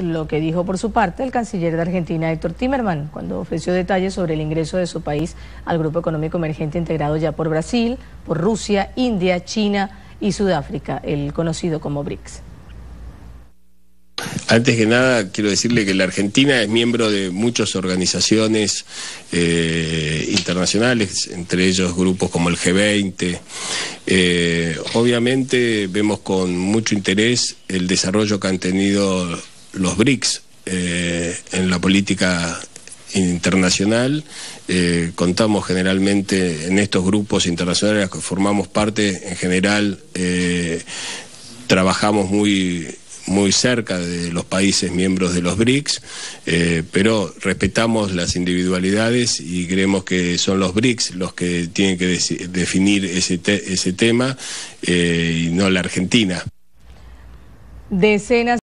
Lo que dijo por su parte el canciller de Argentina, Héctor Timerman, cuando ofreció detalles sobre el ingreso de su país al Grupo Económico Emergente integrado ya por Brasil, por Rusia, India, China y Sudáfrica, el conocido como BRICS. Antes que nada, quiero decirle que la Argentina es miembro de muchas organizaciones eh, internacionales, entre ellos grupos como el G20. Eh, obviamente vemos con mucho interés el desarrollo que han tenido los BRICS eh, en la política internacional. contamos generalmente en estos grupos internacionales que formamos parte, en general trabajamos muy muy cerca de los países miembros de los BRICS, eh, pero respetamos las individualidades y creemos que son los BRICS los que tienen que definir ese, ese tema eh, y no la Argentina. Decenas